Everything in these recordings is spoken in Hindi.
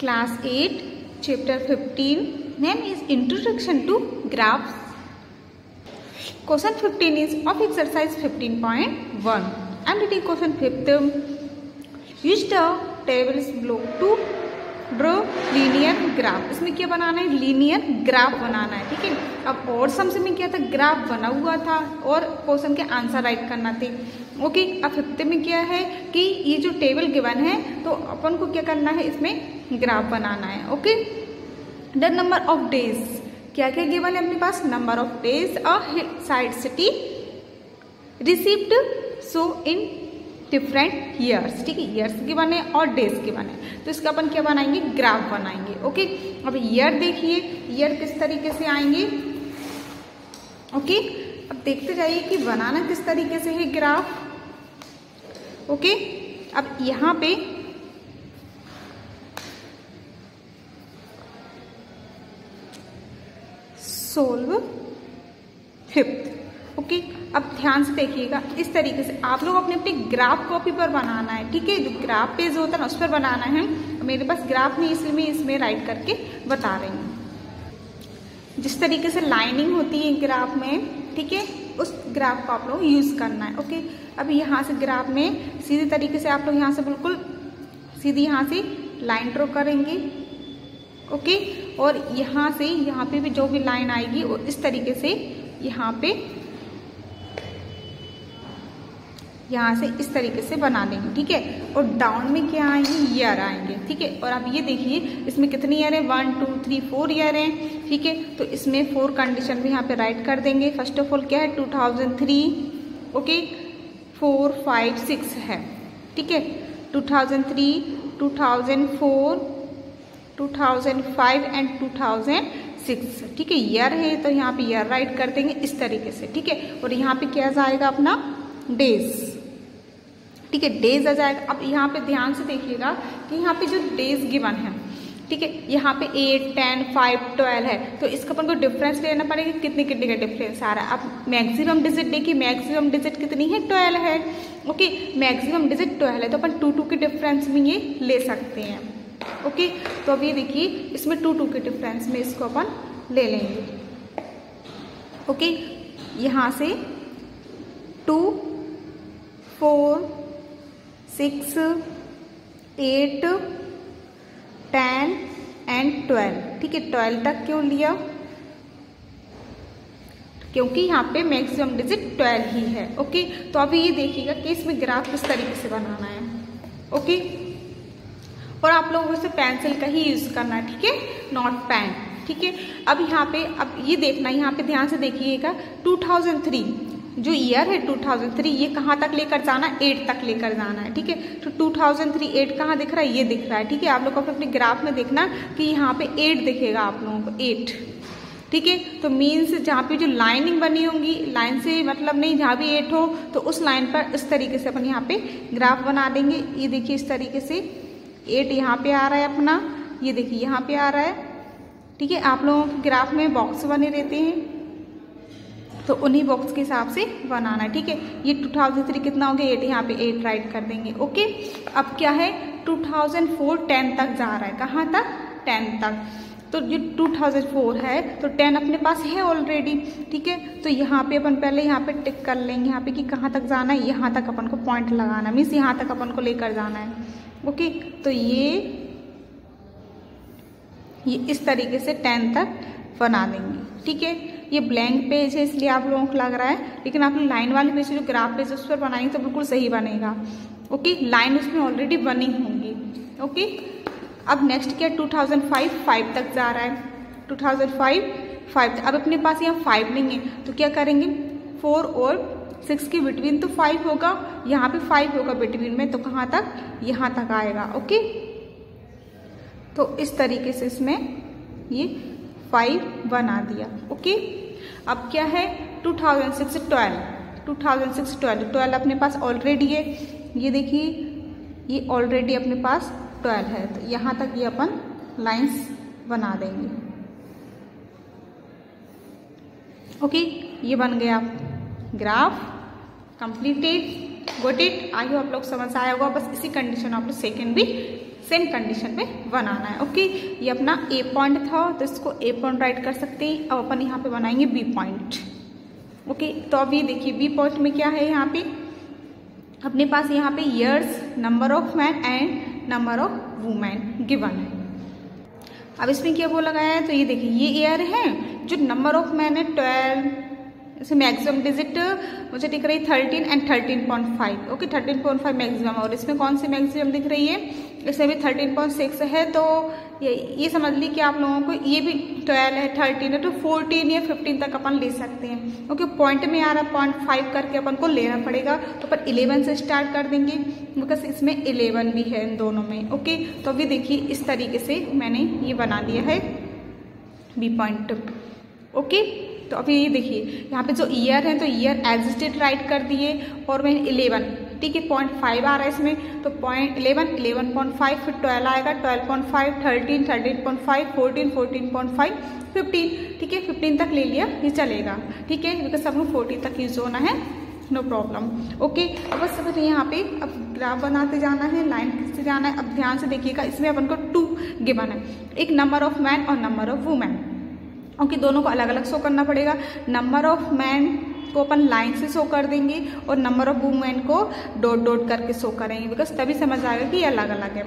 class 8 chapter 15 name is introduction to graphs. Question 15 is of exercise 15.1 i'm reading question 5th use the tables below to draw linear graph इसमें क्या बनाना है? लीनियर ग्राफ बनाना है, ठीक है? अब और सम से में क्या था? ग्राफ बना हुआ था और क्वेश्चन के आंसर राइट करना थे। ओके अब फिफ्थ में क्या है कि ये जो टेबल गिवन है तो अपन को क्या करना है? इसमें ग्राफ बनाना है okay the number of days क्या क्या गिवन है अपने पास? Number of days a side city received so in different years ठीक है ईयर्स की बने और डेज़ की बने तो इसका अपन क्या बनाएँगे? ग्राफ बनाएँगे ओके अब ईयर देखिए ईयर किस तरीके से आएँगे? ओके अब देखते जाइए कि बनाना किस तरीके से है ग्राफ ओके अब यहाँ पे सोल्व फिफ्थ ओके अब ध्यान से देखिएगा, इस तरीके से आप लोग अपने अपने ग्राफ कॉपी पर बनाना है, ठीक है? जो ग्राफ पेज होता है ना, उस पर बनाना है। मेरे पास ग्राफ नहीं, इसलिए मैं इसमें राइट करके बता रही हूँ। जिस तरीके से लाइनिंग होती है ग्राफ में, ठीक है? उस ग्राफ को आप लोग यूज़ करना है ओके अब यहाँ से ग्राफ में सीधे तरीके से आप लोग यहाँ से बिल्कुल, सीधी यहाँ से लाइन ड्रॉ करेंगे ओके और यहाँ से यहाँ पे भी जो भी लाइन आएगी, वो इस तरीके से यहाँ पे, यहाँ से इस तरीके से बना लेंगे, ठीक है? और डाउन में क्या आएँगे? ईयर आएँगे, ठीक है? और अब ये देखिए, इसमें कितनी ईयर है? One two three four year हैं, ठीक है? तो इसमें फोर कंडीशन भी यहाँ पे राइट कर देंगे। फ़र्स्ट ऑफ़ ऑल क्या है? Two thousand three okay four five six है, ठीक है? Two thousand three two thousand four two thousand five and two thousand six ठीक है ईयर है तो यहाँ पे ईयर राइट कर देंगे इस तरीके से, ठीक है? और यहाँ पे क्या जाएगा अपना? डेज़ ठीक है डेज़ आ जाएगा। अब यहाँ पे ध्यान से देखिएगा कि यहाँ पे जो डेज़ गिवन है, ठीक है, यहाँ पे एट टेन फाइव ट्वेल्व है तो इसका अपन को डिफरेंस लेना पड़ेगा कितने कितने का डिफरेंस आ रहा है। अब मैक्सिमम डिजिट देखिए मैक्सिमम डिजिट कितनी है? ट्वेल्व है ओके मैक्सिमम डिजिट ट्वेल्व है तो अपन टू टू के डिफरेंस में ये ले सकते हैं। ओके? तो अब देखिए, इसमें टू टू के डिफरेंस में इसको अपन ले लेंगे। ओके? यहाँ से two four six eight ten and twelve ठीक है ट्वेल्व तक क्यों लिया? क्योंकि यहाँ पे मैक्सिमम डिजिट ट्वेल्व ही है। ओके? तो अभी ये देखिएगा कि इसमें ग्राफ किस तरीके से बनाना है। ओके? और आप लोगों को पेंसिल का ही यूज़ करना ठीक है? नॉट पेन ठीक है? अब यहाँ पे, अब ये देखना, यहाँ पे ध्यान से देखिएगा 2003 जो ईयर है 2003 ये कहाँ तक लेकर जाना एट तक लेकर जाना है, ठीक है? तो 2003 एट कहाँ दिख रहा है? ये दिख रहा है, ठीक है? आप लोग को अपने ग्राफ में देखना कि यहाँ पे एट दिखेगा आप लोगों को एट ठीक है? तो मीन्स जहाँ पे जो लाइनिंग बनी होंगी लाइन से मतलब नहीं, जहाँ भी एट हो तो उस लाइन पर इस तरीके से अपन यहाँ पे ग्राफ बना देंगे। ये देखिए इस तरीके से एट यहाँ पे आ रहा है अपना। ये देखिए, यहाँ पे आ रहा है। ठीक है, आप लोगों के ग्राफ में बॉक्स बने रहते हैं। तो उन्हीं बॉक्स के हिसाब से बनाना है। ठीक है, ये 2003 कितना हो गया? एट यहाँ पे एट राइट कर देंगे। ओके अब क्या है? 2004 टेन तक जा रहा है। कहाँ तक? टेन तक। तो ये 2004 है तो 10 अपने पास है ऑलरेडी ठीक है तो यहाँ पे अपन पहले यहाँ पे टिक कर लेंगे। यहाँ पे कि कहाँ तक जाना है? यहाँ तक अपन को पॉइंट लगाना है। मीन्स यहाँ तक अपन को लेकर जाना है। ओके? तो ये ये इस तरीके से टेन तक बना देंगे। ठीक है? ये ब्लैंक पेज है, इसलिए आप लोगों को लग रहा है। लेकिन आप लाइन वाले पेज जो ग्राफ पेज उस पर बनाएँगे तो बिल्कुल सही बनेगा। ओके? लाइन उसमें ऑलरेडी बनी होंगी। ओके? अब नेक्स्ट क्या? 2005 फाइव तक जा रहा है। 2005 फाइव अब अपने पास यहाँ फाइव नहीं है। तो क्या करेंगे? फोर और सिक्स के बिटवीन तो फाइव होगा, यहाँ पे फाइव होगा बिटवीन में तो कहाँ तक? यहाँ तक आएगा, ओके? तो इस तरीके से इसमें ये फाइव बना दिया, ओके? अब क्या है? 2006 12 2006 12 12 अपने पास ऑलरेडी है। ये देखिए, ये ऑलरेडी अपने पास 12 है तो यहाँ तक ये अपन लाइंस बना देंगे। ओके, ये बन गया। Graph completed got it I आप लोग समझ आया होगा, बस इसी कंडीशन आप लोग सेकेंड भी सेम कंडीशन पे बनाना है ओके ये अपना ए पॉइंट था तो इसको ए पॉइंट राइट कर सकते हैं। अब अपन यहाँ पे बनाएँगे बी पॉइंट ओके तो अभी देखिए बी पॉइंट में क्या है यहाँ पे? अपने पास यहाँ पे years number of man and number of women given है। अब इसमें क्या बोला गया है? तो ये देखिए, ये ईयर है जो नंबर ऑफ़ मैन है ट्वेल्व इसमें मैक्सिमम डिजिट मुझे दिख रही thirteen and thirteen point five okay thirteen point five maximum और इसमें कौन सी मैक्सिमम दिख रही है? इसमें भी थर्टीन पॉइंट सिक्स है तो ये ये समझ ली कि आप लोगों को ये भी ट्वेल्व है थर्टीन है तो फोर्टीन या फिफ्टीन तक अपन ले सकते हैं। ओके okay, पॉइंट में आ रहा है पॉइंट फाइव करके अपन को लेना पड़ेगा। तो अपन इलेवन से स्टार्ट कर देंगे बिकॉज़ इसमें इलेवन भी है इन दोनों में। ओके okay, तो अभी देखिए इस तरीके से मैंने ये बना दिया है बी पॉइंट ओके तो अभी ये देखिए, यहाँ पे जो ईयर है तो ईयर एग्जिस्टेड राइट कर दिए और मैंने इलेवन ठीक है पॉइंट फाइव आ रहा है इसमें तो point eleven eleven point five फिर ट्वेल्व आएगा twelve point five thirteen thirteen point five fourteen fourteen point five fifteen ठीक है फिफ्टीन तक ले लिया, ये चलेगा, ठीक है बिकॉज़ सब फोर्टीन तक यूज़ होना है नो प्रॉब्लम ओके अब बस यहाँ पे, अब ग्राफ बनाते जाना है लाइन से जाना है, अब ध्यान से देखिएगा, इसमें अपन को टू गिवन है, एक नंबर ऑफ़ मैन और नंबर ऑफ़ वुमेन ओके दोनों को अलग अलग शो करना पड़ेगा। नंबर ऑफ़ मैन को अपन लाइन से शो कर देंगे और नंबर ऑफ़ वुमेन को डॉट डॉट करके शो करेंगे। बिकॉज़ तभी समझ आएगा कि ये अलग अलग है।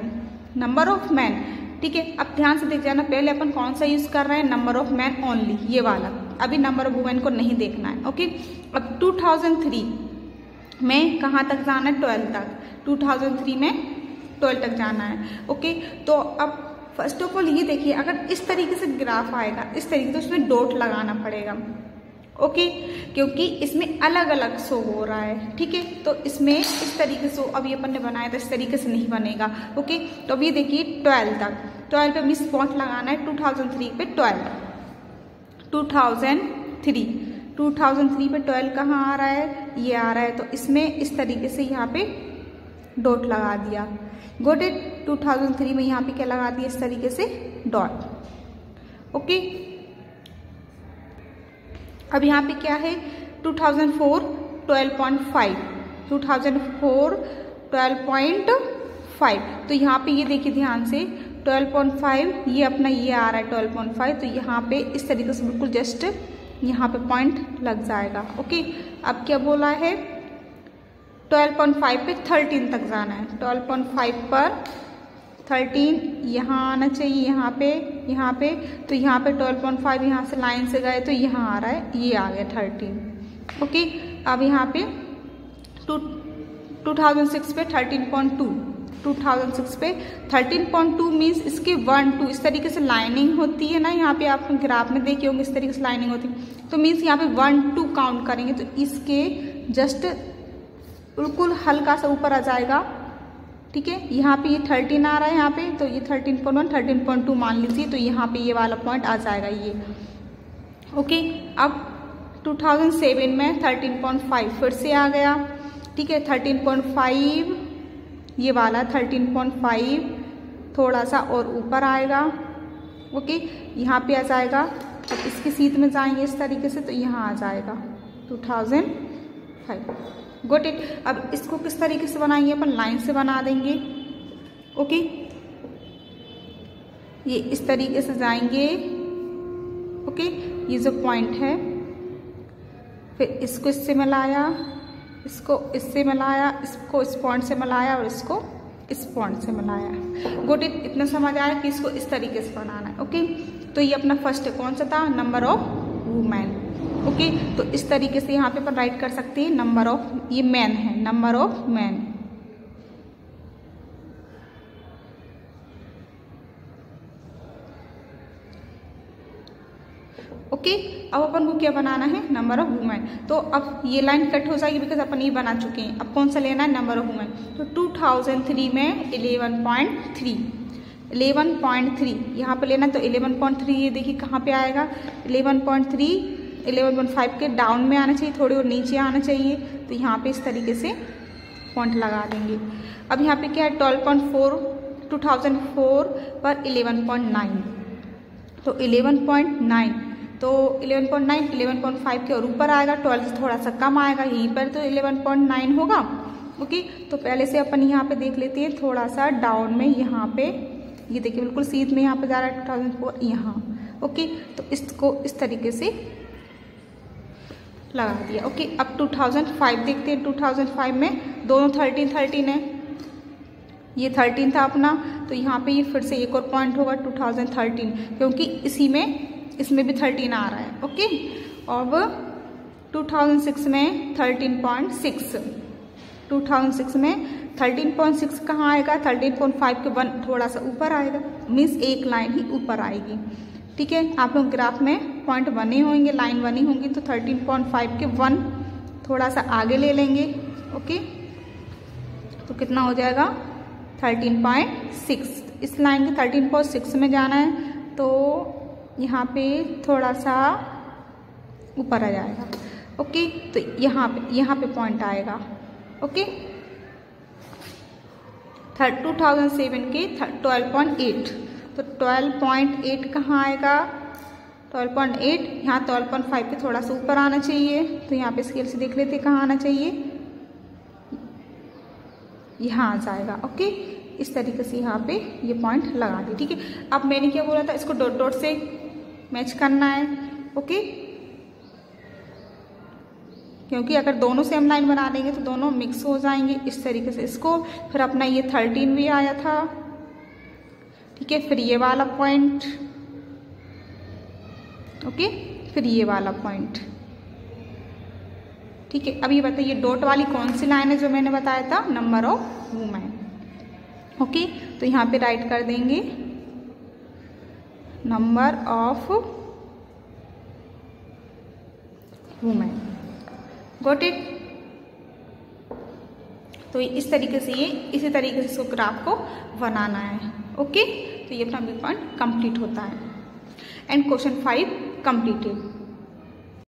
नंबर ऑफ़ मैन ठीक है? अब ध्यान से देख जाना, पहले अपन कौन सा यूज़ कर रहे हैं? नंबर ऑफ़ मैन ओनली ये वाला। अभी नंबर ऑफ़ वुमेन को नहीं देखना है ओके अब 2003 में कहाँ तक जाना है? ट्वेल्व तक। 2003 में ट्वेल्व तक जाना है ओके तो अब फ़र्स्ट ऑफ़ ऑल ये देखिए, अगर इस तरीके से ग्राफ आएगा, इस तरीके से तो उसमें डॉट लगाना पड़ेगा। ओके क्योंकि इसमें अलग अलग शो हो रहा है, ठीक है? तो इसमें इस तरीके से अभी अपन ने बनाया था, इस तरीके से नहीं बनेगा। ओके तो अभी देखिए ट्वेल्व तक। ट्वेल्व पे मिस पॉइंट लगाना है टू थाउज़ेंड थ्री पे twelve two thousand three two thousand three पे ट्वेल्व कहाँ आ रहा है? ये आ रहा है। तो इसमें इस तरीके से यहाँ पे डॉट लगा दिया। गोट इट 2003 में यहाँ पे क्या लगा दिया? इस तरीके से डॉट ओके अब यहाँ पे क्या है? 2004 12.5 2004 12.5 तो यहाँ पे ये देखिए ध्यान से 12.5 ये अपना ये आ रहा है 12.5 तो यहाँ पे इस तरीके से बिल्कुल जस्ट यहाँ पे पॉइंट लग जाएगा। ओके अब क्या बोला है? 12.5 पे 13 तक जाना है। 12.5 पर 13 यहाँ आना चाहिए, यहाँ पे यहाँ पे तो यहाँ पे 12.5 यहाँ से लाइन से गए तो यहाँ आ रहा है, ये आ गया 13 ओके अब यहाँ पे टू 2006 पे 13.2 2006 पे 13.2 मीन्स इसके वन टू इस तरीके से लाइनिंग होती है ना, यहाँ पे आप ग्राफ में देखे होंगे, इस तरीके से लाइनिंग होती है। तो मीन्स यहाँ पे वन टू काउंट करेंगे तो इसके जस्ट बिल्कुल हल्का सा ऊपर आ जाएगा। ठीक है? यहाँ पे ये थर्टीन आ रहा है यहाँ पे तो ये thirteen point one thirteen point two मान लीजिए तो यहाँ पे ये वाला पॉइंट आ जाएगा ये। ओके अब 2007 में 13.5 फिर से आ गया। ठीक है? 13.5 ये वाला 13.5 थोड़ा सा और ऊपर आएगा। ओके यहाँ पे आ जाएगा। अब इसके सीट में जाएँगे इस तरीके से तो यहाँ आ जाएगा 2005 गोट इट अब इसको किस तरीके से बनाएँगे? अपन लाइन से बना देंगे। ओके ये इस तरीके से जाएँगे। ओके ये जो पॉइंट है, फिर इसको इससे मिलाया, इसको इससे मिलाया, इसको इस पॉइंट से मिलाया और इसको इस पॉइंट से मिलाया। गोट इट इतना समझ आया कि इसको इस तरीके से बनाना है। ओके तो ये अपना फ़र्स्ट कौन सा था? Number of women okay? तो इस तरीके से यहाँ पे अपन राइट कर सकते हैं नंबर ऑफ़ ये मैन है नंबर ऑफ़ मैन ओके? अब अपन को क्या बनाना है? नंबर ऑफ़ वुमेन तो अब ये लाइन कट हो जाएगी बिकॉज़ अपन ये बना चुके हैं। अब कौन सा लेना है? नंबर ऑफ़ वुमेन तो 2003 में 11.3 11.3 यहाँ पर लेना तो 11.3 ये देखिए कहाँ पे आएगा? 11.3 11.5 के डाउन में आना चाहिए, थोड़ी और नीचे आना चाहिए तो यहाँ पे इस तरीके से पॉइंट लगा देंगे। अब यहाँ पे क्या है 12.4 2004 पर 11.9 तो 11.9 तो 11.9 11.5 के और ऊपर आएगा 12 से थोड़ा सा कम आएगा, यहीं पर तो 11.9 होगा। ओके तो पहले से अपन यहाँ पे देख लेते हैं, थोड़ा सा डाउन में यहाँ पे, ये देखिए बिल्कुल सीध में यहाँ पे जा रहा है टू थाउज़ेंड फोर यहाँ। ओके तो इसको इस तरीके से लगा दिया। ओके अब 2005 देखते हैं। 2005 में दोनों थर्टीन थर्टीन है। ये थर्टीन था अपना तो यहाँ पे ये फिर से एक और पॉइंट होगा 2013 क्योंकि इसी में, इसमें भी थर्टीन आ रहा है। ओके अब 2006 में 13.6 2006 में 13.6 कहाँ आएगा? 13.5 के वन थोड़ा सा ऊपर आएगा। मीन्स एक लाइन ही ऊपर आएगी। ठीक है, आप लोग ग्राफ में पॉइंट बने होंगे लाइन बनी होंगी तो 13.5 के वन थोड़ा सा आगे ले लेंगे ओके तो कितना हो जाएगा? 13.6 इस लाइन के 13.6 में जाना है तो यहाँ पे थोड़ा सा ऊपर आ जाएगा ओके तो यहाँ पे यहाँ पे पॉइंट आएगा okay third two thousand seven के ट्वेल्व पॉइंट एट तो ट्वेल्व पॉइंट एट कहाँ आएगा? ट्वेल्व पॉइंट एट यहाँ ट्वेल्व पॉइंट फाइव पे थोड़ा सा ऊपर आना चाहिए। तो यहाँ पे स्केल से देख लेते कहाँ आना चाहिए। यहाँ आ जाएगा ओके इस तरीके से यहाँ पे ये पॉइंट लगा दी, ठीक है? अब मैंने क्या बोला था, इसको डॉट डॉट से मैच करना है ओके क्योंकि अगर दोनों सेम लाइन बना देंगे तो दोनों मिक्स हो जाएँगे इस तरीके से इसको। फिर अपना ये थर्टीन भी आया था, ठीक है? फिर ये वाला पॉइंट ओके फिर ये वाला पॉइंट ठीक है? अब ये बताइए डॉट वाली कौन सी लाइन है जो मैंने बताया था? नंबर ऑफ़ वुमेन ओके तो यहाँ पे राइट कर देंगे. Number of women got it तो इस तरीके से ये, इसी तरीके से इसको ग्राफ को बनाना है. ओके तो ये अपना पॉइंट कंप्लीट होता है. And question five completed